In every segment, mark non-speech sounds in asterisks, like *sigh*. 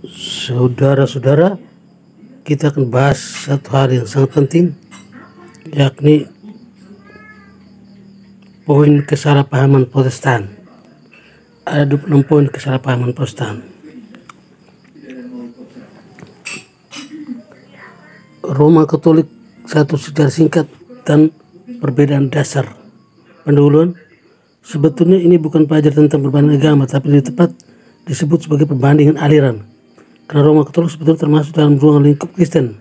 Saudara-saudara, kita akan bahas satu hal yang sangat penting, yakni poin kesalahpahaman Protestan. Ada 26 poin kesalahpahaman Protestan. Roma Katolik satu sejarah singkat dan perbedaan dasar. Pendahuluan, sebetulnya ini bukan pelajaran tentang perbandingan agama, tapi lebih tepat disebut sebagai perbandingan aliran karena Roma Katolik sebetulnya termasuk dalam ruang lingkup Kristen.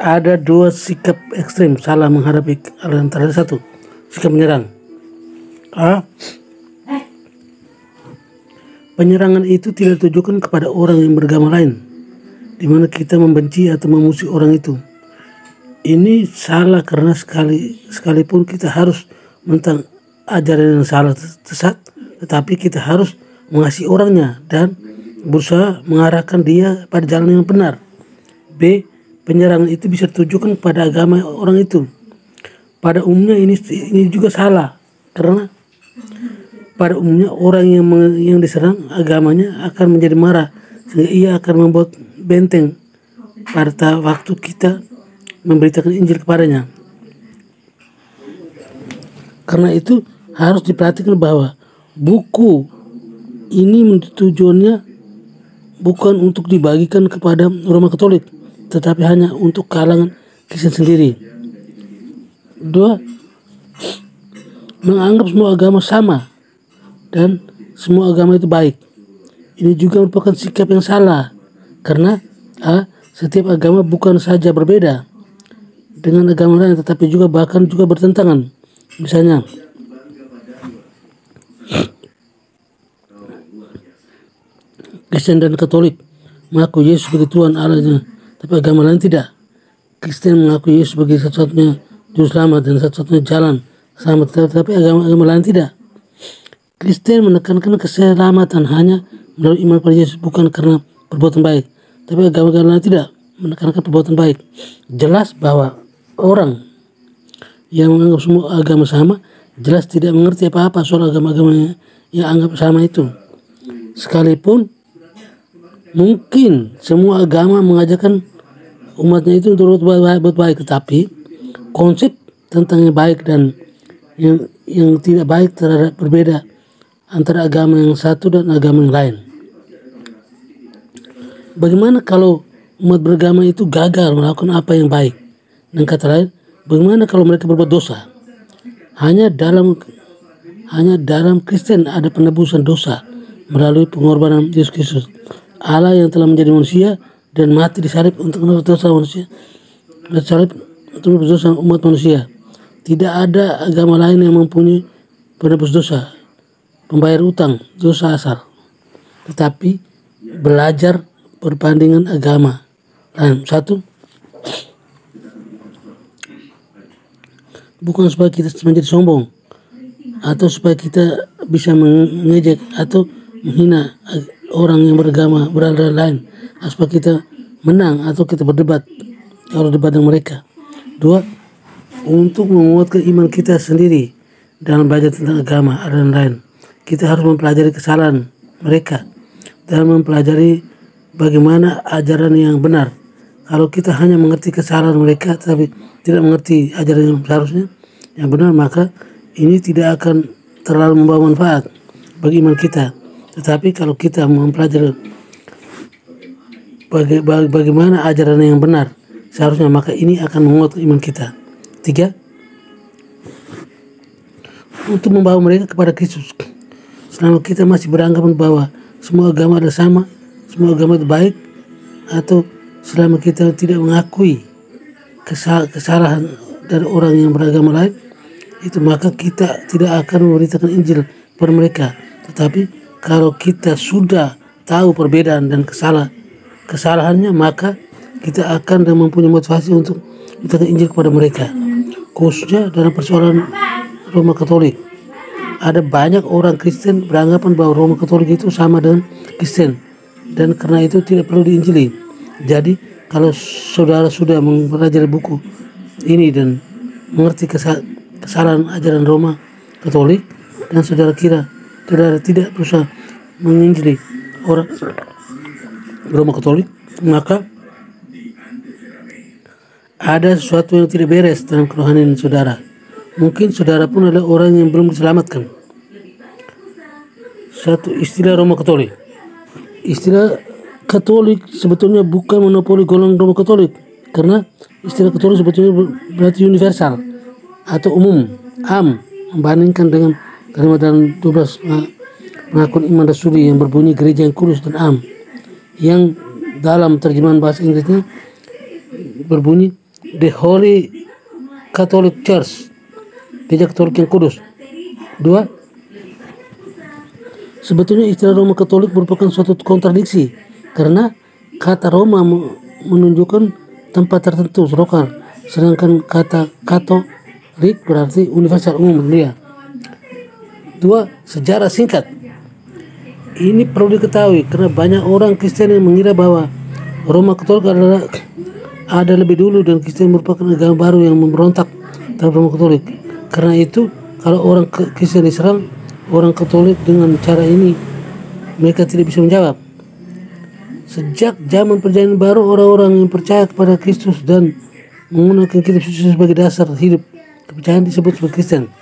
Ada dua sikap ekstrim salah menghadapi terhadap satu, sikap menyerang. A. Penyerangan itu tidak ditujukan kepada orang yang beragama lain, di mana kita membenci atau memusuhi orang itu. Ini salah karena sekali sekalipun kita harus tentang ajaran yang salah sesat, tetapi kita harus mengasihi orangnya dan berusaha mengarahkan dia pada jalan yang benar. B. Penyerangan itu bisa ditujukan pada agama orang itu. Pada umumnya ini ini juga salah karena pada umumnya orang yang yang diserang agamanya akan menjadi marah sehingga ia akan membuat benteng pada waktu kita memberitakan Injil kepadanya. Karena itu harus diperhatikan bahwa buku ini tujuannya bukan untuk dibagikan kepada Roma Katolik, tetapi hanya untuk kalangan Kristen sendiri. Dua, menganggap semua agama sama dan semua agama itu baik. Ini juga merupakan sikap yang salah karena A, setiap agama bukan saja berbeda dengan agama lain tetapi juga bahkan juga bertentangan. Misalnya, Kristen dan Katolik mengaku Yesus sebagai Tuhan Allahnya, tapi agama lain tidak. Kristen mengaku Yesus sebagai satu-satunya juru selamat dan satu-satunya jalan selamat, tetapi agama-agama lain tidak. Kristen menekankan keselamatan hanya melalui iman pada Yesus bukan karena perbuatan baik, tapi agama-agama lain tidak menekankan perbuatan baik. Jelas bahwa orang yang menganggap semua agama sama jelas tidak mengerti apa-apa soal agama-agama yang anggap sama itu. Sekalipun mungkin semua agama mengajarkan umatnya itu untuk berbuat baik, tetapi konsep tentang yang baik dan yang yang tidak baik terhadap berbeda antara agama yang satu dan agama yang lain. Bagaimana kalau umat beragama itu gagal melakukan apa yang baik? Dan kata lain, bagaimana kalau mereka berbuat dosa? Hanya dalam hanya dalam Kristen ada penebusan dosa melalui pengorbanan Yesus Kristus. Allah yang telah menjadi manusia dan mati di salib untuk menebus dosa manusia dan salib untuk menebus dosa umat manusia. Tidak ada agama lain yang mempunyai penebus dosa, pembayar utang, dosa asal. Tetapi belajar perbandingan agama. Dan satu, bukan supaya kita menjadi sombong atau supaya kita bisa mengejek atau menghina orang yang beragama berada lain supaya kita menang atau kita berdebat kalau debat dengan mereka. Dua untuk menguatkan iman kita sendiri dalam belajar tentang agama dan lain. Kita harus mempelajari kesalahan mereka dan mempelajari bagaimana ajaran yang benar. Kalau kita hanya mengerti kesalahan mereka tapi tidak mengerti ajaran yang seharusnya yang benar maka ini tidak akan terlalu membawa manfaat bagi iman kita tetapi kalau kita mempelajari baga baga bagaimana ajaran yang benar seharusnya maka ini akan menguatkan iman kita. Tiga, untuk membawa mereka kepada Kristus. Selama kita masih beranggapan bahwa semua agama adalah sama, semua agama itu baik, atau selama kita tidak mengakui kesal kesalahan dari orang yang beragama lain, itu maka kita tidak akan memberitakan Injil kepada mereka. Tetapi kalau kita sudah tahu perbedaan dan kesalah kesalahannya maka kita akan dan mempunyai motivasi untuk kita Injil kepada mereka. Khususnya dalam persoalan Roma Katolik. Ada banyak orang Kristen beranggapan bahwa Roma Katolik itu sama dengan Kristen. Dan karena itu tidak perlu diinjili. Jadi kalau saudara sudah mempelajari buku ini dan mengerti kesalahan ajaran Roma Katolik dan saudara kira saudara tidak berusaha menginjili orang Roma Katolik. Maka ada sesuatu yang tidak beres dalam kerohanian saudara. Mungkin saudara pun adalah orang yang belum diselamatkan. Satu istilah Roma Katolik. Istilah Katolik sebetulnya bukan monopoli golongan Roma Katolik. Karena istilah Katolik sebetulnya berarti universal atau umum. Am membandingkan dengan kalimat dalam 12 pengakuan iman rasuli yang berbunyi gereja yang kudus dan am yang dalam terjemahan bahasa Inggrisnya berbunyi the Holy Catholic Church gereja Katolik yang kudus. Dua sebetulnya istilah Roma Katolik merupakan suatu kontradiksi karena kata Roma menunjukkan tempat tertentu lokal sedangkan kata Katolik berarti universal umum dunia dua sejarah singkat ini perlu diketahui karena banyak orang Kristen yang mengira bahwa Roma Katolik adalah ada lebih dulu dan Kristen merupakan agama baru yang memberontak terhadap Roma Katolik. Karena itu kalau orang Kristen diserang orang Katolik dengan cara ini mereka tidak bisa menjawab. Sejak zaman perjanjian baru orang-orang yang percaya kepada Kristus dan menggunakan kitab suci sebagai dasar hidup kepercayaan disebut sebagai Kristen.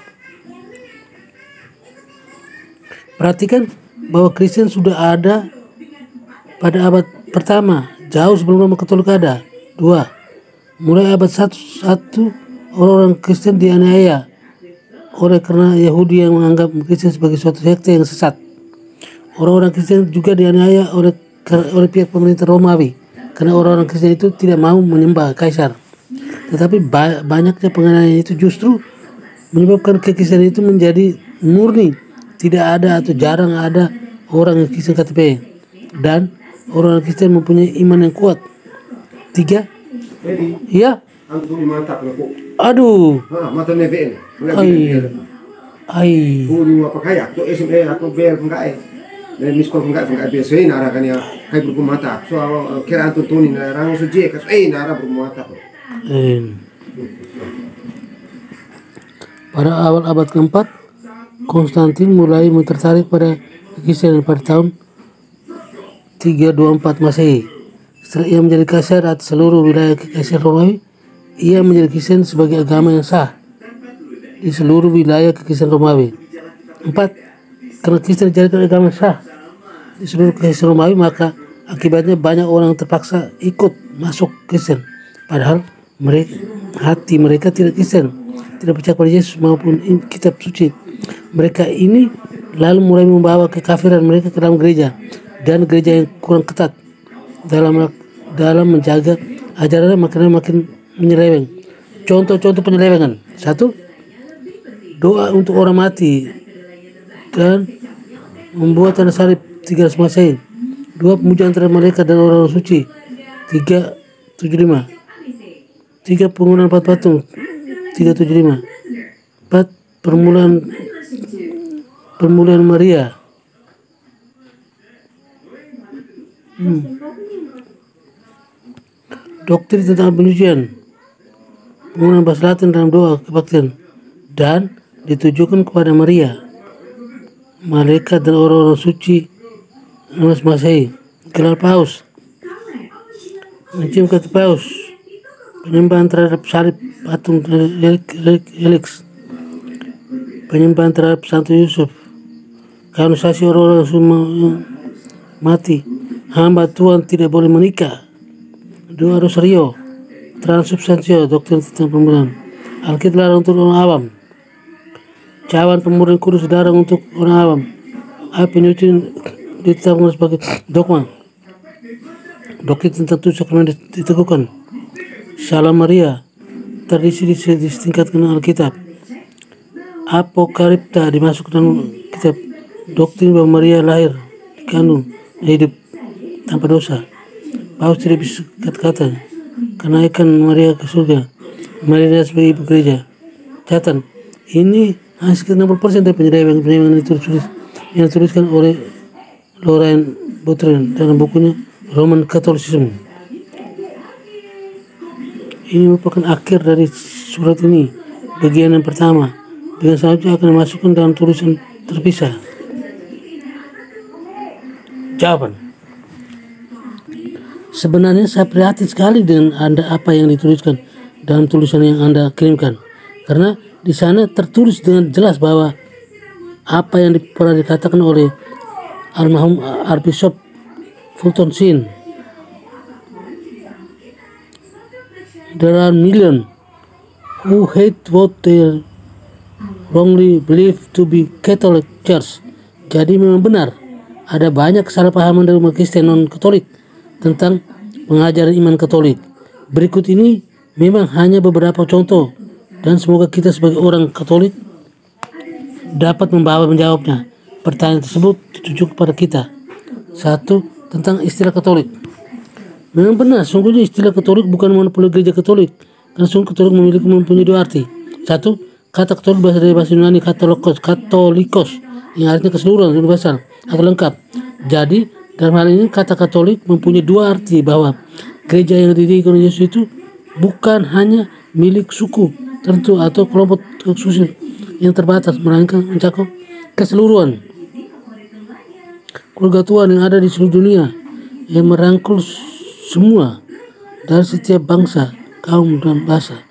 Perhatikan bahwa Kristen sudah ada pada abad pertama, jauh sebelum Roma Katolik ada. Dua, mulai abad satu, satu orang-orang Kristen dianiaya oleh karena Yahudi yang menganggap Kristen sebagai suatu sekte yang sesat. Orang-orang Kristen juga dianiaya oleh oleh pihak pemerintah Romawi karena orang-orang Kristen itu tidak mau menyembah kaisar. Tetapi ba banyaknya penganiayaan itu justru menyebabkan kekristenan itu menjadi murni, tidak ada atau jarang ada orang Kristen KTP dan orang Kristen mempunyai iman yang kuat. Tiga, iya. Aduh. Ai. Ai. Dan miskol enggak enggak biasa ini arah kan ya. Kai berkum mata. So kira antu tuni na rang so je kas eh nara berkum mata. Eh. Pada awal abad keempat, Konstantin mulai tertarik pada Kristen pada tahun 324 Masehi. Setelah ia menjadi kaisar atas seluruh wilayah kekaisaran Romawi, ia menjadi Kristen sebagai agama yang sah di seluruh wilayah kekaisaran Romawi. Empat, karena Kristen dijadikan agama sah di seluruh kekaisaran Romawi, maka akibatnya banyak orang terpaksa ikut masuk Kristen. Padahal mereka, hati mereka tidak Kristen, tidak percaya pada Yesus maupun kitab suci. Mereka ini lalu mulai membawa kekafiran mereka ke dalam gereja dan gereja yang kurang ketat dalam dalam menjaga ajaran makin makin menyeleweng. Contoh-contoh penyelewengan. Satu, doa untuk orang mati dan membuat tanda salib tiga Masehi. Dua, pemujaan terhadap mereka dan orang, -orang suci. Tiga, tujuh lima. Tiga, penggunaan empat patung. Tiga, tujuh lima. Empat, permulaan permulaan Maria. Hmm. Doktrin tentang penyucian, penggunaan bahasa Latin dalam doa kebaktian, dan ditujukan kepada Maria, malaikat dan orang-orang suci Mas Masehi, gelar paus, mencium kata paus, penyembahan terhadap salib patung helix, penyembahan terhadap Santo Yusuf, kanonisasi orang-orang semua mati. Hamba Tuhan tidak boleh menikah. Dua rosario transubstansio doktrin tentang pembunuhan Alkitab larang untuk orang awam. Cawan pemurnian kudus darah untuk orang awam. Air penyucian ditetapkan sebagai dogma. Doktrin tentang tujuh sakramen diteguhkan. Salam Maria. Tradisi disetingkatkan Alkitab. Apokalipta dimasukkan kitab doktrin bahwa Maria lahir dikandung hidup tanpa dosa. Paus tidak bisa kata-kata kenaikan Maria ke surga. Maria sebagai ibu gereja. Catatan, ini hanya sekitar 60% dari penyelewengan penyelewengan itu tulis yang dituliskan oleh Lorraine Boutron dalam bukunya Roman Catholicism. Ini merupakan akhir dari surat ini, bagian yang pertama. Dengan selanjutnya akan dimasukkan dalam tulisan terpisah. Jawaban. Sebenarnya saya prihatin sekali dengan Anda apa yang dituliskan dalam tulisan yang Anda kirimkan. Karena di sana tertulis dengan jelas bahwa apa yang pernah dikatakan oleh almarhum Archbishop Fulton Sheen. There are millions who hate what they wrongly believe to be Catholic Church. Jadi memang benar ada banyak kesalahpahaman dari umat Kristen non Katolik tentang pengajaran iman Katolik. Berikut ini memang hanya beberapa contoh dan semoga kita sebagai orang Katolik dapat membawa menjawabnya. Pertanyaan tersebut dituju kepada kita. Satu, tentang istilah Katolik. Memang benar, sungguhnya istilah Katolik bukan monopoli gereja Katolik, karena sungguh Katolik memiliki mempunyai dua arti. Satu, kata Katolik berasal dari bahasa Yunani Katolikos, Katolikos, yang artinya keseluruhan, universal, atau lengkap. Jadi, dalam hal ini kata Katolik mempunyai dua arti bahwa gereja yang didirikan Yesus itu bukan hanya milik suku tertentu atau kelompok khusus yang terbatas, melainkan mencakup keseluruhan keluarga Tuhan yang ada di seluruh dunia yang merangkul semua dari setiap bangsa, kaum dan bahasa.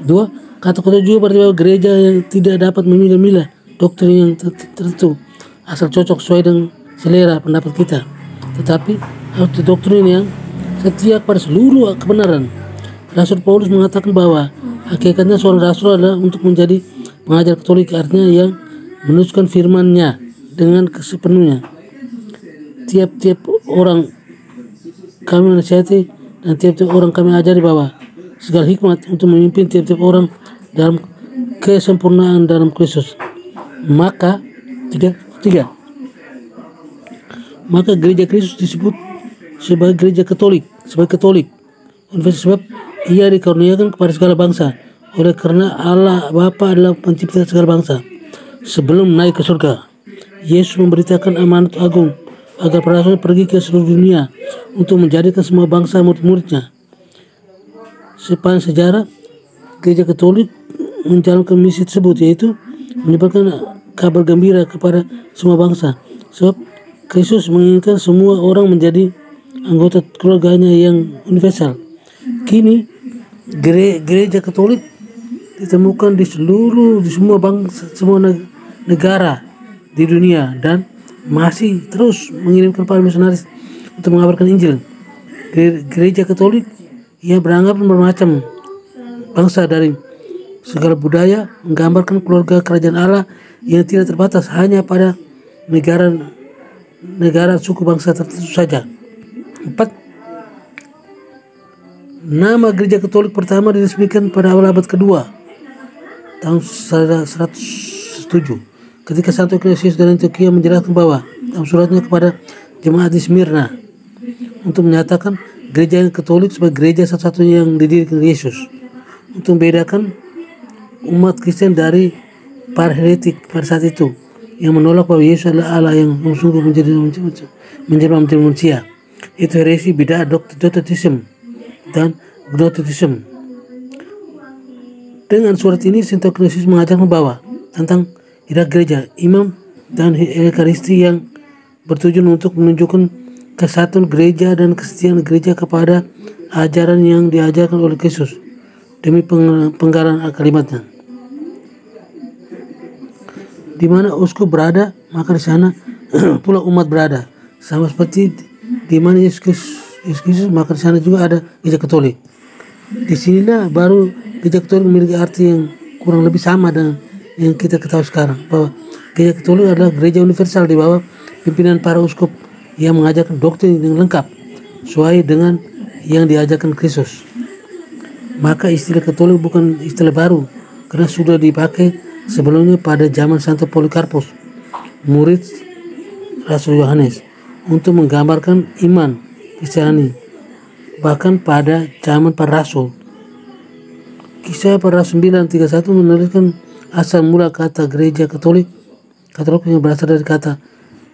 Dua, kata-kata juga berarti gereja yang tidak dapat memilah-milah doktrin yang tertentu asal cocok sesuai dengan selera pendapat kita. Tetapi harus doktrin yang setia pada seluruh kebenaran. Rasul Paulus mengatakan bahwa hakikatnya seorang rasul adalah untuk menjadi pengajar katolik artinya yang menuliskan firmannya dengan sepenuhnya tiap-tiap orang kami menasihati dan tiap-tiap orang kami ajari bahwa segala hikmat untuk memimpin tiap-tiap orang dalam kesempurnaan dalam Kristus. Maka tiga, tiga. Maka gereja Kristus disebut sebagai gereja Katolik, sebagai Katolik. Sebab ia dikaruniakan kepada segala bangsa oleh karena Allah Bapa adalah pencipta segala bangsa. Sebelum naik ke surga, Yesus memberitakan amanat agung agar para rasul pergi ke seluruh dunia untuk menjadikan semua bangsa murid-muridnya. Sepanjang sejarah, gereja Katolik menjalankan misi tersebut yaitu menyebarkan kabar gembira kepada semua bangsa. Sebab Kristus menginginkan semua orang menjadi anggota keluarganya yang universal. Kini gereja Katolik ditemukan di seluruh di semua bangsa semua negara di dunia dan masih terus mengirimkan para misionaris untuk mengabarkan Injil. Gereja Katolik ia beranggapan bermacam bangsa dari segala budaya menggambarkan keluarga kerajaan Allah yang tidak terbatas hanya pada negara negara suku bangsa tertentu saja. Empat, nama gereja Katolik pertama diresmikan pada awal abad kedua tahun 107 ketika Santo Ignatius dari Antioquia menjelaskan bahwa dalam suratnya kepada jemaat di Smyrna untuk menyatakan gereja yang Katolik sebagai gereja satu-satunya yang didirikan Yesus untuk membedakan umat Kristen dari para heretik pada saat itu yang menolak bahwa Yesus adalah Allah yang sungguh menjadi menjadi manusia itu heresi beda doktrinisme dan gnosticism dengan surat ini Ignatius mengajarkan bahwa tentang tidak gereja, imam dan ekaristi yang bertujuan untuk menunjukkan kesatuan gereja dan kesetiaan gereja kepada ajaran yang diajarkan oleh Kristus demi penggalan kalimatnya. Di mana uskup berada, maka di sana *clears throat* pula umat berada. Sama seperti di mana Yesus Kristus, maka di sana juga ada gereja Katolik. Di sinilah baru gereja Katolik memiliki arti yang kurang lebih sama dengan yang kita ketahui sekarang bahwa gereja Katolik adalah gereja universal di bawah pimpinan para uskup yang mengajarkan doktrin yang lengkap sesuai dengan yang diajarkan Kristus. Maka istilah Katolik bukan istilah baru karena sudah dipakai sebelumnya pada zaman Santo Polikarpus, murid Rasul Yohanes, untuk menggambarkan iman Kristiani. Bahkan pada zaman para rasul. Kisah para rasul 931 menuliskan asal mula kata gereja katolik katolik yang berasal dari kata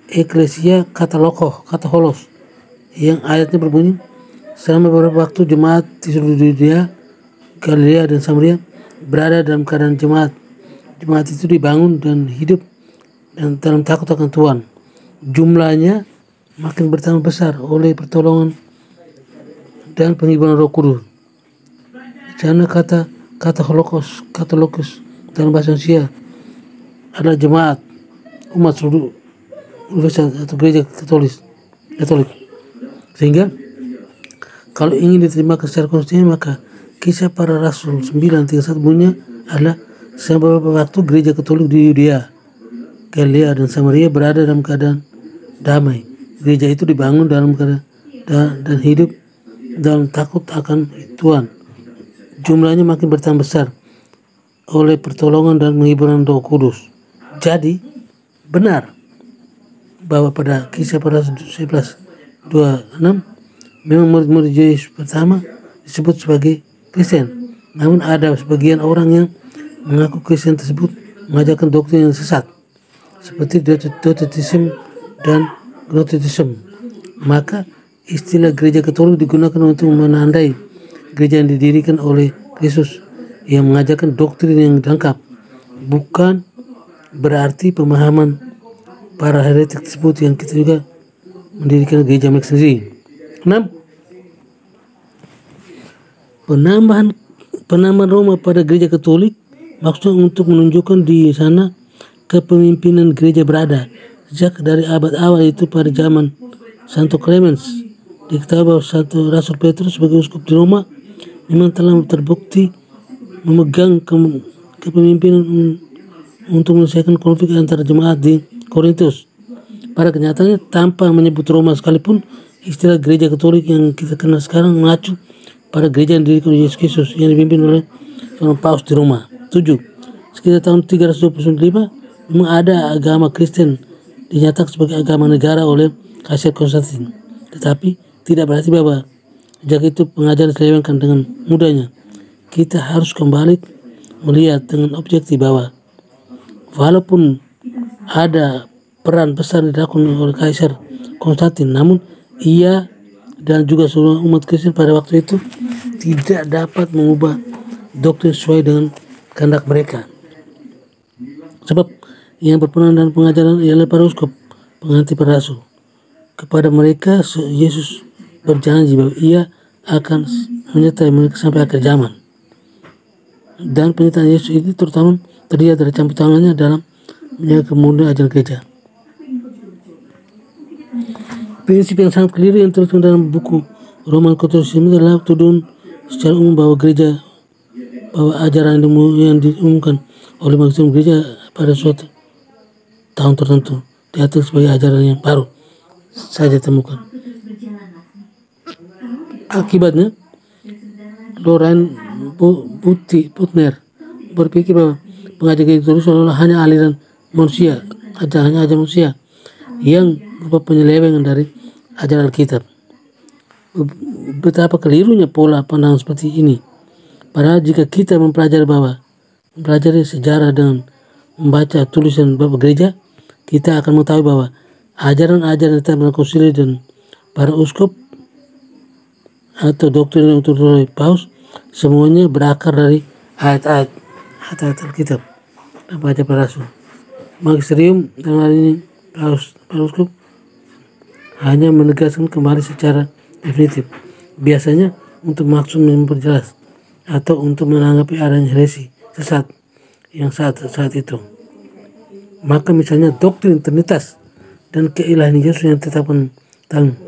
eklesia kata lokoh kata holos yang ayatnya berbunyi selama beberapa waktu jemaat di seluruh dunia Galilea dan Samaria berada dalam keadaan jemaat jemaat itu dibangun dan hidup dan dalam takut akan Tuhan jumlahnya makin bertambah besar oleh pertolongan dan penghiburan Roh Kudus. Karena kata kata Holocaust, kata Holocaust dalam bahasa Indonesia adalah jemaat umat seluruh universitas atau gereja Katolik. Katolik. Sehingga kalau ingin diterima secara konsisten maka kisah para rasul 931 bunyinya adalah beberapa waktu gereja Katolik di Yudea, Galilea dan Samaria berada dalam keadaan damai. Gereja itu dibangun dalam keadaan dan, dan hidup dalam takut akan Tuhan. Jumlahnya makin bertambah besar oleh pertolongan dan penghiburan Roh Kudus. Jadi benar bahwa pada kisah pada 11 26 memang murid-murid Yesus pertama disebut sebagai Kristen. Namun ada sebagian orang yang mengaku Kristen tersebut mengajarkan doktrin yang sesat seperti Docetism dan Gnosticism. Maka istilah gereja Katolik digunakan untuk menandai gereja yang didirikan oleh Yesus yang mengajarkan doktrin yang lengkap bukan berarti pemahaman para heretik tersebut yang kita juga mendirikan gereja mereka sendiri. 6. Penambahan penambahan Roma pada gereja Katolik maksudnya untuk menunjukkan di sana kepemimpinan gereja berada sejak dari abad awal itu pada zaman Santo Clemens diketahui bahwa satu Rasul Petrus sebagai uskup di Roma memang telah terbukti memegang ke, kepemimpinan untuk menyelesaikan konflik antara jemaat di Korintus. Pada kenyataannya tanpa menyebut Roma sekalipun istilah gereja Katolik yang kita kenal sekarang mengacu pada gereja yang didirikan Yesus Kristus yang dipimpin oleh seorang paus di Roma. 7. Sekitar tahun 325 memang ada agama Kristen dinyatakan sebagai agama negara oleh Kaisar Konstantin. Tetapi tidak berarti bahwa sejak itu pengajaran diselewengkan dengan mudahnya. Kita harus kembali melihat dengan objektif bahwa walaupun ada peran besar dilakukan oleh Kaisar Konstantin, namun ia dan juga seluruh umat Kristen pada waktu itu tidak dapat mengubah doktrin sesuai dengan kehendak mereka. Sebab yang berperan dalam pengajaran ialah para uskup, pengganti para rasul. Kepada mereka Yesus berjanji bahwa ia akan menyertai mereka sampai akhir zaman. Dan penyertaan Yesus ini terutama terlihat dari campur tangannya dalam menjaga kemudian ajaran gereja. Prinsip yang sangat keliru yang tertulis dalam buku Roman Katolisisme adalah tuduhan secara umum bahwa gereja bahwa ajaran yang diumumkan oleh majelis gereja pada suatu tahun tertentu diatur sebagai ajaran yang baru saja temukan. Akibatnya, Loren Putih Putner berpikir bahwa pengajaran itu seolah hanya aliran manusia, aja hanya aja manusia yang berupa penyelewengan dari ajaran Alkitab. Betapa kelirunya pola pandangan seperti ini. Padahal jika kita mempelajari bahwa mempelajari sejarah dengan membaca tulisan Bapak Gereja, kita akan mengetahui bahwa ajaran-ajaran tentang konsili dan para uskup atau doktrin yang turut oleh paus semuanya berakar dari ayat-ayat ayat-ayat Alkitab dan baca para rasul. Magisterium dalam hal ini paus uskup hanya menegaskan kembali secara definitif. Biasanya untuk maksud memperjelas atau untuk menanggapi adanya heresi sesat yang saat saat itu. Maka misalnya doktrin Trinitas dan keilahan Yesus yang ditetapkan tahun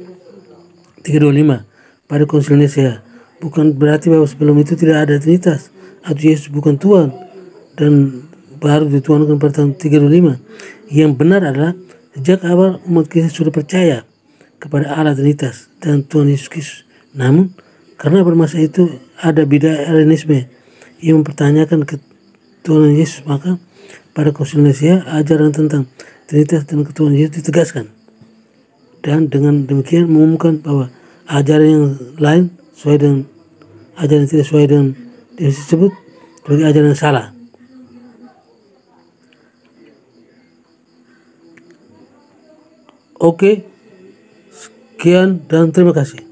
325 pada konsil Nicea. Bukan berarti bahwa sebelum itu tidak ada Trinitas atau Yesus bukan Tuhan dan baru dituankan pada tahun 325. Yang benar adalah sejak awal umat Kristus sudah percaya kepada Allah Trinitas dan Tuhan Yesus Kristus. Namun karena bermasa itu ada bidai Arianisme yang mempertanyakan ke Tuhan Yesus maka pada konsil ajaran tentang Trinitas dan ketuhanan Yesus ditegaskan dan dengan demikian mengumumkan bahwa ajaran yang lain sesuai dengan ajaran yang tidak sesuai dengan yang disebut sebagai ajaran yang salah. Oke, sekian dan terima kasih.